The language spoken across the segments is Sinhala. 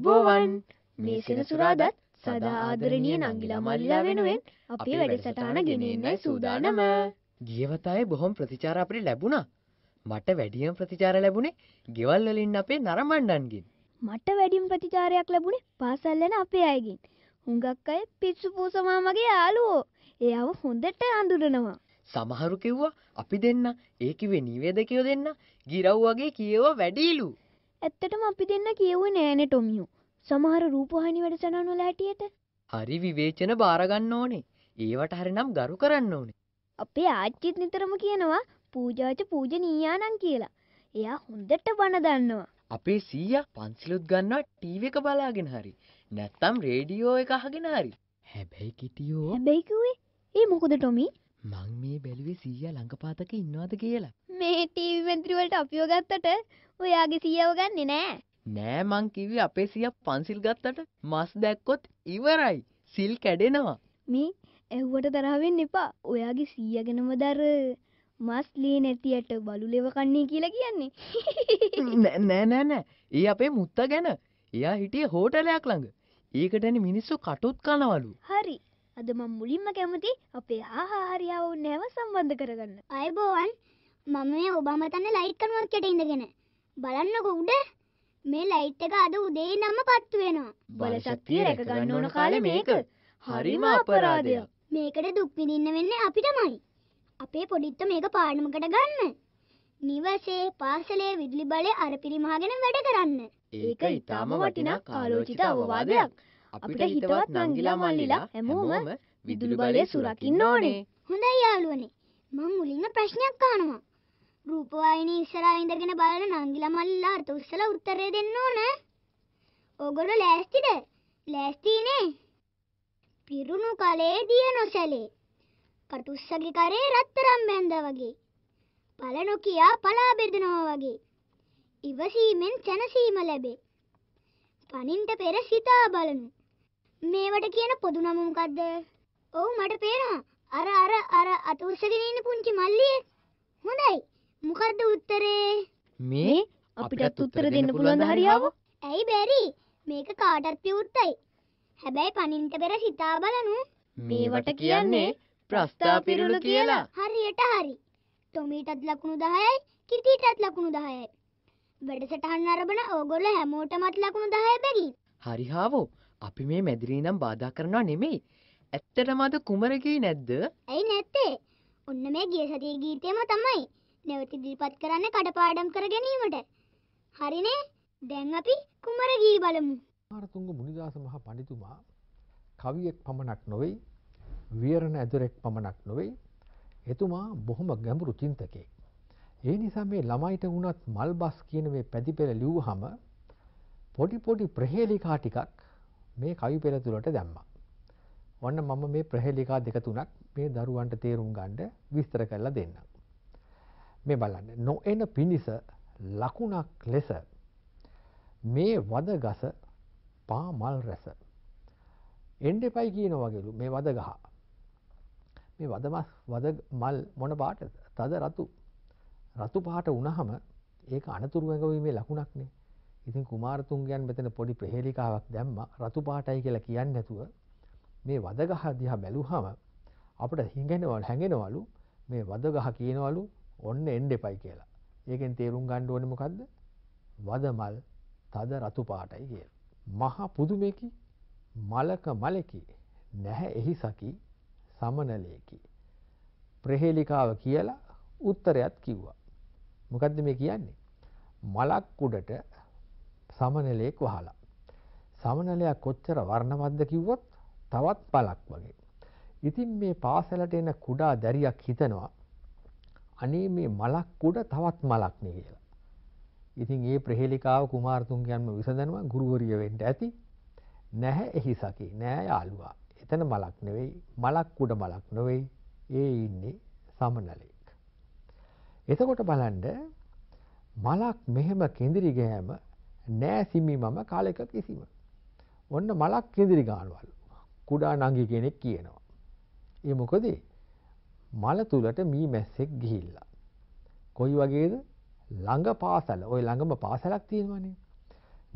අයිබෝවන් මේ සෙනසුරාදත් සදා ආදරණීය නංගිලා මල්ලිලා වෙනුවෙන් අපේ වැඩසටහන ගෙනෙන්නයි සූදානම. ගියවතායේ බොහොම ප්‍රතිචාර අපිට ලැබුණා. මට වැඩියම ප්‍රතිචාර ලැබුණේ ගෙවල් වලින් අපේ නරඹණ්ඩන්ගෙන්. මට වැඩිම ප්‍රතිචාරයක් ලැබුණේ පාසල් යන අපේ අයගෙන්. හුඟක් අය පිස්සු පූසමා මගේ යාළුවෝ. එයාව හොඳට අඳුරනවා. සමහරු කිව්වා අපි දෙන්න ඒ කිව්වේ නිවේදකයෝ දෙන්න ගිරව් වගේ කියව වැඩිලු. ඇත්තටම අපි දෙන්න කියෙව්වේ නෑනේ ටොමියෝ. සමහර රූපවාහිනී වැඩසටහන් වල හැටියට හරි විවේචන බාර ගන්න ඕනේ. ඒවට හරිනම් ගරු කරන්න ඕනේ. අපේ ආච්චිත් නිතරම කියනවා පූජාච පූජනීයානම් කියලා. එයා හොඳට බණ දන්නවා. අපේ සීයා පන්සිලුත් ගන්නවා ටීවී එක බලාගෙන හරි. නැත්තම් රේඩියෝ එක අහගෙන හරි. හැබැයි කිටියෝ හැබැයි කිව්වේ ඒ මොකද ටොමි? මං මේ බැලුවේ සීයා ළඟපාතක ඉන්නවද කියලා. මේ ටීවී මැදිරි වලට අපිව ගත්තට ඔයාගේ සීයව ගන්නෙ නෑ. නෑ මං කිව්වේ අපේ සීයා පන්සිල් ගත්තට මස් දැක්කොත් ඉවරයි. සිල් කැඩෙනවා. මේ ඇහුවට තරහ වෙන්න එපා. ඔයාගේ සීයා ගැනම දර මස් ලී නැතියට බලුලෙව කන්නේ කියලා කියන්නේ. නෑ නෑ නෑ නෑ. ඒ අපේ මුත්තා ගැන. එයා හිටියේ හෝටලයක් ළඟ. ඒකටනේ මිනිස්සු කටුත් කනවලු. හරි. අද මම මුලින්ම කැමති අපේ ආහා හරියාව නැව සම්බන්ධ කරගන්න. අයිබෝවන් මම මේ ඔබාම තන්න ලයිට් කනුවක් යට ඉඳගෙන. බලන්නකො උඩ මේ ලයිට් එක අද උදේ නම්ම පත්තු වෙනවා. බල ශක්තිය රැක ගන්න ඕන කාලේ මේක. හරිම අපරාධයක්. මේකට දුක් විඳින්න වෙන්නේ අපිටමයි අපේ පොඩිත්ත මේක පාඩමකට ගන්න. නිවසේ පාසලේ විදුලි බලය අර පිරිමහගෙන වැඩ කරන්න. ඒක ඊටාම වටිනා කාලෝචිත අවවාදයක්. අපිට හිතවත් නංගිලා මල්ලිලා හැමෝම විදුලි බලය සුරකින්න ඕනේ. හොඳයි යාළුවනේ. මං මුලින්ම ප්‍රශ්නයක් අහනවා රූපවාහිනී ඉස්සරහා ඉඳගෙන බලන නංගිලා මල්ලිලා අර්ථ උස්සලා උත්තරේ දෙන්න ඕන. ඕගොල්ලෝ ලෑස්තිද? ලෑස්තිනේ. පිරුණු කලේ දිය නොසැලේ. කටුස්සගේ කරේ රත්තරම් බැන්දා වගේ. පල නොකියා පලා බෙදනවා වගේ. ඉවසීමෙන් සැනසීම ලැබේ. පනින්ට පෙර සිතා බලනු මේවට කියන පොදු නම මොකද්ද? ඔව් මට පේනවා. අර අර අර අත උස්සගෙන ඉන්න පුංචි මල්ලිය. හොඳයි. මොකද්ද උත්තරේ? මේ අපිටත් උත්තර දෙන්න පුළුවන් හරියාව. ඇයි බැරි? මේක කාටත් විවෘතයි. හැබැයි පනින්ට පෙර සිතා බලනු. මේවට කියන්නේ ප්‍රස්ථා පිරුණු කියලා. හරියට හරි. ටොමීටත් ලකුණු දහයයි කිටිටත් ලකුණු දහයයි. වැඩසටහන් අරබන ඕගොල්ල හැමෝටමත් ලකුණු දහය බැගින් හරි හාවෝ අපි මේ මැදිරී නම් බාධා කරනවා නෙමෙයි. ඇත්තටම අද කුමරගී නැද්ද? ඇයි නැත්තේ? ඔන්න මේ ගිය සතිය ගීතයම තමයි නැවත ඉදිරිපත් කරන්න කඩපාඩම් කර ගැනීමට හරිනේ දැන් අපි කුමර ගී බලමු මාරතුංග මුනිදාස මහ පඬිතුමා කවියෙක් පමණක් නොවෙයි වියරණ ඇදුරෙක් පමණක් නොවෙයි එතුමා බොහොම ගැඹුරු චින්තකයෙක්. ඒ නිසා මේ ළමයිට වුණත් මල් බස් කියන මේ පැති පෙළ ලිව්වහම පොඩි පොඩි ප්‍රහේලිකා ටිකක් මේ කවි පෙළ තුළට දැම්මා. ඔන්න මම මේ ප්‍රහේලිකා දෙක තුනක් මේ දරුවන්ට තේරුම් ගන්න විස්තර කරලා දෙන්නම්. මේ බලන්න නොඑන පිණිස ලකුණක් ලෙස මේ වද ගස පා මල් රැස. එන්ඩ එපයි කියන වගේලු මේ වද ගහ. මේ වදමස් වද මල් මොන පාට තද රතු රතු පාට උනහම ඒක අනතුරු ඇඟවීමේ ලකුණක්නේ. ඉතින් කුමාරතුන්ගයන් මෙතන පොඩි ප්‍රහේලිකාවක් දැම්ම රතු පාටයි කියලා කියන්න නැතුව මේ වදගහ දිහා බැලුවහම අපිට හිඟෙනවල් හැඟෙනවලු මේ වදගහ කියනවලු ඔන්න එන්න එපයි කියලා. ඒකෙන් තේරුම් ගන්න ඕනේ මොකද්ද? වදමල් තද රතු පාටයි කියලා. මහා පුදුමේකි මලක මලකි නැහැ එහි සකි සමනලයකි. ප්‍රහේලිකාව කියලා උත්තරයක් කිව්වා. මොකද්ද මේ කියන්නේ? මලක් උඩට සමනලයක් වහලා. සමනලයක් කොච්චර වර්ණවත්ද කිව්වොත් තවත් පලක් වගේ. ඉතින් මේ පාසලට එන කුඩා දැරියක් හිතනවා අනේ මේ මලක් උඩ තවත් මලක් නේ කියලා. ඉතින් ඒ ප්‍රහේලිකාව කුමාරතුන්ගයන්ම විසඳනවා ගුරුවරිය වෙන්න ඇති. නැහැ එහි සකි නෑ යාළුවා. එතන මලක් නෙවෙයි මලක් උඩ මලක් නොවෙයි ඒ ඉන්නේ සමනලෙක්. එතකොට බලන්න මලක් මෙහෙම කෙඳිරි ගෑම නෑ සිමි මම කාලෙක කිසිම. ඔන්න මලක් කෙඳිරි ගානවලු. කුඩා නංගි කෙනෙක් කියනවා. ඒ මොකද මල තුලට මී මැස්සෙක් ගිහිල්ලා. කොයි වගේද ළඟ පාසල ඔය ළඟම පාසලක් තියෙනවනේ.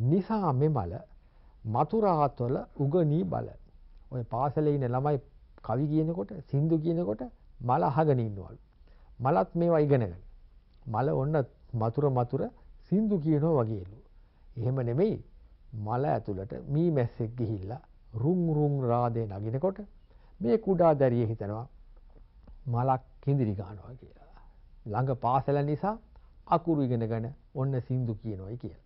නිසා මෙ මල මතුරාත්වල උගනී බල. ඔය පාසලේ ඉන්න ළමයි කවි කියනකොට සින්දු කියනකොට මල අහගෙන ඉන්නවලු. මලත් මේවා ඉගෙනගෙන. මල ඔන්න මතුර මතුර සින්දු කියනවා වගේලු. එහෙම නෙමෙයි මල ඇතුළට මී මැස්සෙක් ගිහිල්ලා රුං රුං රාදේ නගිනකොට මේ කුඩා දැරිය හිතනවා මලක් කිඳිරි ගන්නවා කියලා. ළඟ පාසල නිසා අකුරු ඉගෙනගෙන ඔන්න සින්දු කියනොයි කියලා.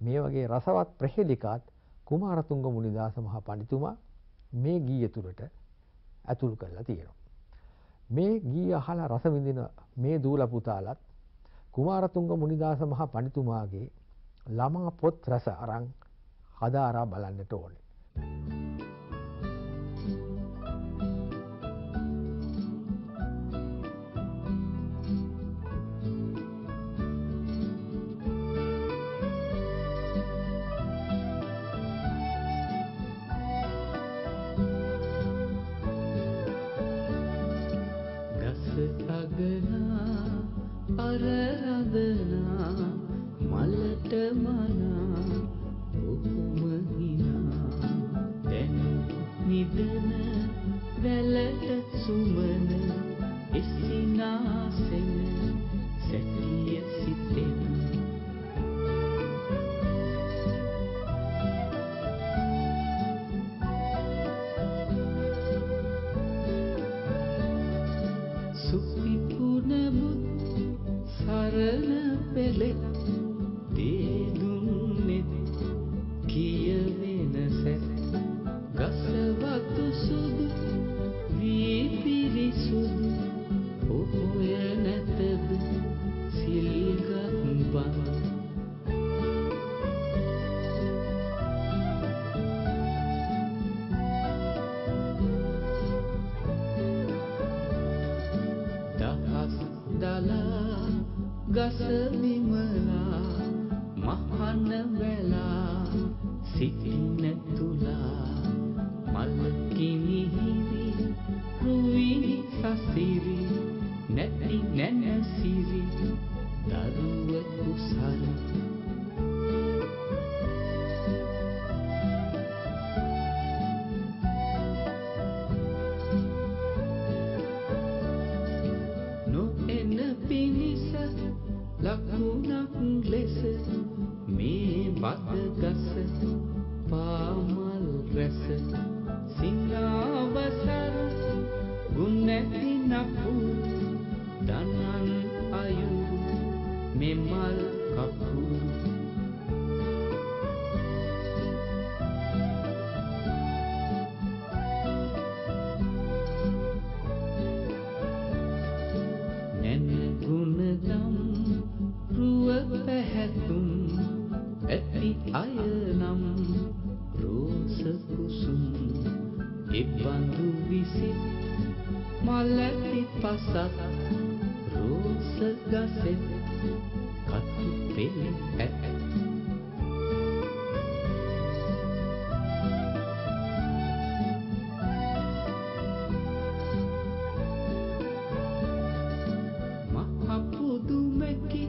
මේ වගේ රසවත් ප්‍රහෙලිකාත් කුමාරතුංග මුනිදාස මහ පඬිතුමා මේ ගීය තුළට ඇතුල් කරලා තියෙනවා. මේ ගී අහලා රස විඳින මේ දූල පුතාලත් කුමාරතුංග මුනිදාස මහ පඬිතුමාගේ ළමා පොත් රස අරන් හදාරා බලන්නට ඕනේ. නිදන වැලට සුමන එසිනාසෙන සැටිය මේ බදගස පසත් රෝස ගසෙත් කතු පෙළි ඇත්. මහපුදුමකි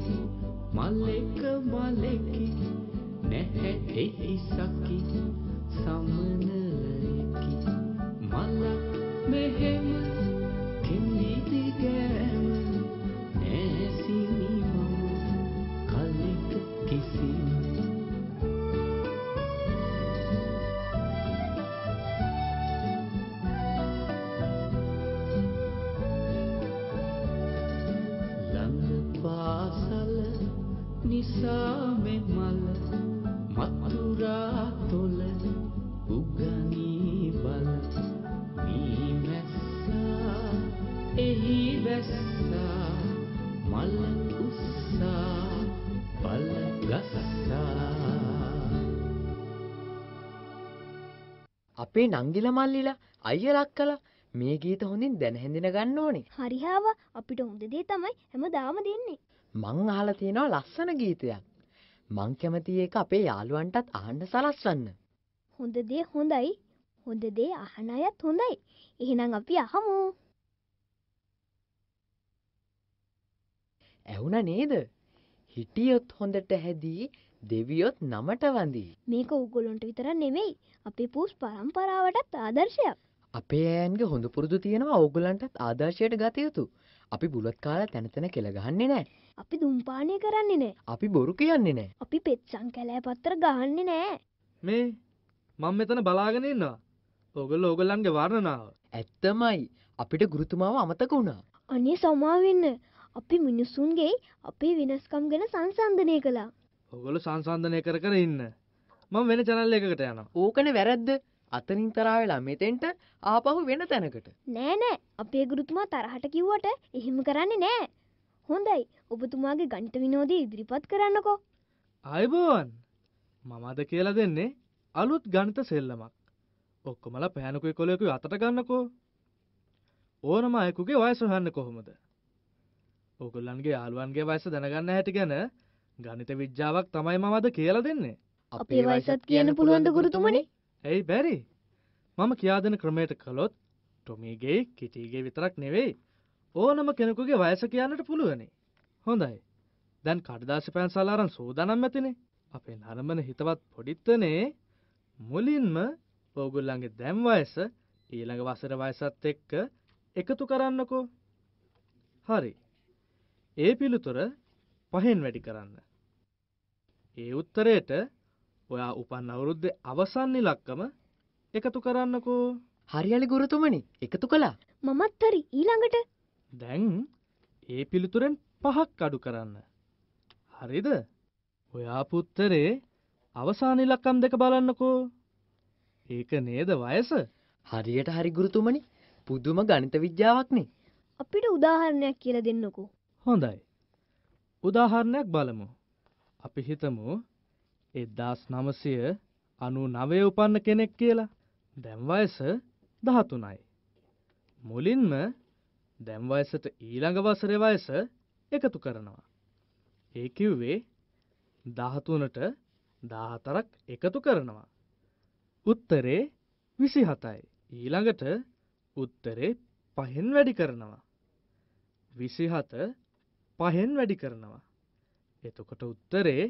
මල්ලෙක මලෙකි නැහැ එහි සකි සමනලයකි අපේ නංගිල මල්ලිලා අයියලක් කලා මේ ගීත හොඳින් දැන හැඳින ගන්න ඕනේ. හරිහාව අපිට හොඳ දේ තමයි හැම දාම දෙන්නේ. මං අහලා තියෙනවා ලස්සන ගීතයක්. මං කැමති ඒක අපේ යාළුවන්ටත් අහන්න සලස්වන්න. හොඳ දේ හොඳයි හොඳ දේ අහන අයත් හොඳයි. එහෙනම් අපි අහමු. ඇහුණ නේද? හිටියොත් හොඳට හැදී දෙවියොත් නමට වඳී. මේක උගොලොන්ට විතර නෙවෙයි අපේ පූස් පරම්පරාවටත් ආදර්ශයක් අපේ ඇයන්ගේ හොඳ පුරුදු තියෙනවා ඕගොල්ලන්ටත් ආදර්ශයට ගත යුතු. අපි බුලත් කාලා තැනතැන කෙළ ගහන්නේ නෑ. අපි දුම්පානය කරන්නේ නෑ අපි බොරු කියන්නේ නෑ. අපි පෙත්සං කැලෑ පත්තර ගහන්නේ නෑ මේ මං මෙතන බලාගෙන ඉන්නවා ඔගොල්ලෝ ඕගොල්ලන්ගේ වර්ණනාව ඇත්තමයි අපිට ගුරුතුමාව අමතක වුණා. අනේ සමාවෙන්න අපි මිනිස්සුන්ගේ අපේ වෙනස්කම් ගැන සංසන්ධනය කළා. ඔගොල්ලෝ සංසන්ධනය කර කර ඉන්න. මම වෙන චැනල් එකකට යනවා. ඕකන වැරද්ද? අතනින් තරාවෙලා මෙතෙන්ට ආපහු වෙන තැනකට. නෑ නෑ. අපේ ගුරුතුමා තරහට කිව්වට එහෙම කරන්නේ නෑ. හොඳයි. ඔබතුමාගේ ගනිත විනෝදී ඉදිරිපත් කරන්නකෝ. අයිබෝවන් මමද කියලා දෙන්නේ අලුත් ගනිත සෙල්ලමක්. ඔක්කොමල පෑනකුයි කොලයකුයි අතට ගන්නකෝ. ඕනම අයකුගේ වයස හන්න කොහොමද ඔකුල්ලන්ගේ යාළුවන්ගේ වයස දැනගන්න හැටි ගැන ගනිත විද්‍යාවක් තමයි මමද කියලා දෙන්නේ. අපේ වයසත් කියන්න පුළුවන්ද ගුරුතුමනි? ඇයි බැරි. මම කියා දෙන ක්‍රමයට කළොත් ටොමීගේ කිටීගේ විතරක් නෙවෙයි ඕනම කෙනෙකුගේ වයස කියන්නට පුළුවනි. හොඳයි. දැන් කඩදාසි පැන්සලාරන් සූදානම් ඇතිනේ. අපේ නරඹන හිතවත් පොඩිත්තනේ මුලින්ම ඔගුල්ලන්ගේ දැම් වයස ඊළඟ වසර වයසත් එක්ක එකතු කරන්නකෝ. හරි ඒ පිළිතුර පහෙන් වැඩි කරන්න ඒ උත්තරයට ඔයා උපන් අවුරුද්ද අවසන් ඉලක්කම එකතු කරන්නකෝ හරියලි ගුරුතුමනි එකතු කළා. මමත් හරි ඊළඟට දැන් ඒ පිළිතුරෙන් පහක් අඩු කරන්න. හරිද? ඔයා පුත්තරේ අවසාන ඉලක්කම් දෙක බලන්නකෝ. ඒක නේද වයස? හරියට හරි ගුරුතුමනි පුදුම ගනිත විද්‍යාවක්නේ. අපිට උදාහරණයක් කියලා දෙන්නකෝ හොඳයි. උදාහරණයක් බලමු. අපි හිතමු 1999 උපන්න කෙනෙක් කියලා. දැන් වයස 13යි. මුලින්ම දැන් වයසට ඊළඟ වසරේ වයස එකතු කරනවා. ඒ කිව්වේ 13ට 14ක් එකතු කරනවා. උත්තරේ 27යි. ඊළඟට උත්තරේ පහෙන් වැඩි කරනවා. 27 පහෙන් වැඩි කරනවා. එතකොට උත්තරේ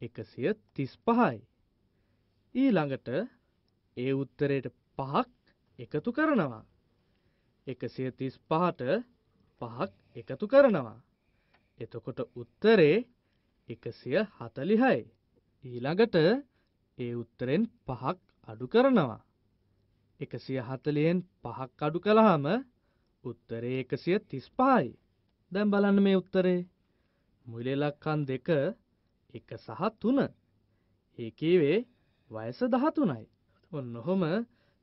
135යි. ඊළඟට ඒ උත්තරයට පහක් එකතු කරනවා. 135ට පහක් එකතු කරනවා. එතකොට උත්තරේ 140යි. ඊළඟට ඒ උත්තරෙන් පහක් අඩු කරනවා. 140න් පහක් අඩු කළාම උත්තරේ 135යි. දැන් බලන්න මේ උත්තරේ. මුල් ඉලක්කම් දෙක 1 සහ 3. ඒ කීවේ වයස 13යි. ඔන්න ඔහොම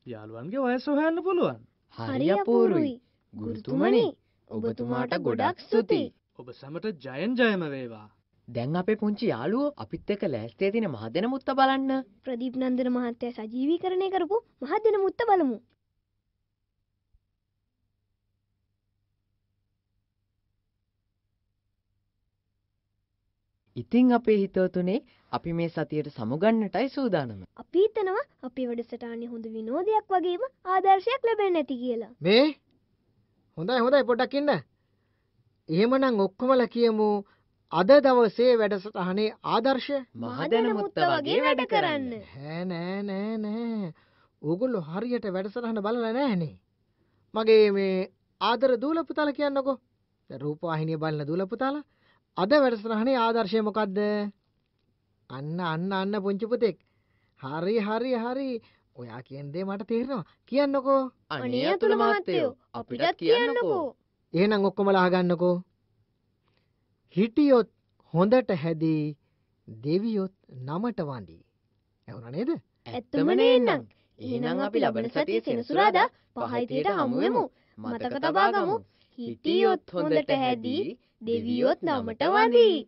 යාළුවන්ගේ වයස හොයන්න පුළුවන්. හරි අපූරුයි. ගුරුතුමනි ඔබතුමාට ගොඩක් ස්තුතියි. ඔබ සැමට ජයෙන් ජයම වේවා. දැන් අපේ පුංචි යාළුවෝ අපිත් එක්ක ලෑස්තියේ තියෙන මහදෙන මුත්ත බලන්න. ප්‍රදීප් නන්දන මහත්තයා සජීවීකරණය කරපු මහදෙන මුත්ත බලමු ඉතින් අපේ හිතවතුනේ අපි මේ සතියට සමුගන්නටයි සූදානම. අපි හිතනවා අපේ වැඩසටානේ හොඳ විනෝදයක් වගේම ආදර්ශයක් ලැබෙන්නේ නැති කියලා මේ හොඳයි හොඳයි පොඩ්ඩක් ඉන්න. එහෙමනම් ඔක්කොමලා කියමු අද දවසේ වැඩසටහනේ ආදර්ශය මහදෙන මුත්ත වගේ වැඩ කරන්න. හැ නෑ නෑ නෑ. ඕගොල්ලෝ හරියට වැඩසටහන බලලා නෑනේ. මගේ මේ ආදර දූල පුතාලා කියන්නකෝ. රූපවාහිනිය බලන දූල පුතාලා අද වැඩසටහනේ ආදර්ශය මොකද්ද? අන්න අන්න අන්න පුංචි පුතෙක්. හරි හරි හරි. ඔයා කියන දේ මට තේරෙනවා. කියන්නකෝ. අනේ අතුල මහත්තයෝ අපිටත් කියන්නකෝ. එහෙනම් ඔක්කොමලා අහගන්නකෝ. හිටියොත් හොඳට හැදී දෙවියොත් නමට වඳී. ඇහුණා නේද? ඇත්තම නේනම් එහෙනම් අපි ලබන සතියේ සෙනසුරාදා පහයිතියට හමු වෙමු මතක තබා ගමු හිටියොත් හොඳට හැදී දෙවියොත් නමට වඳී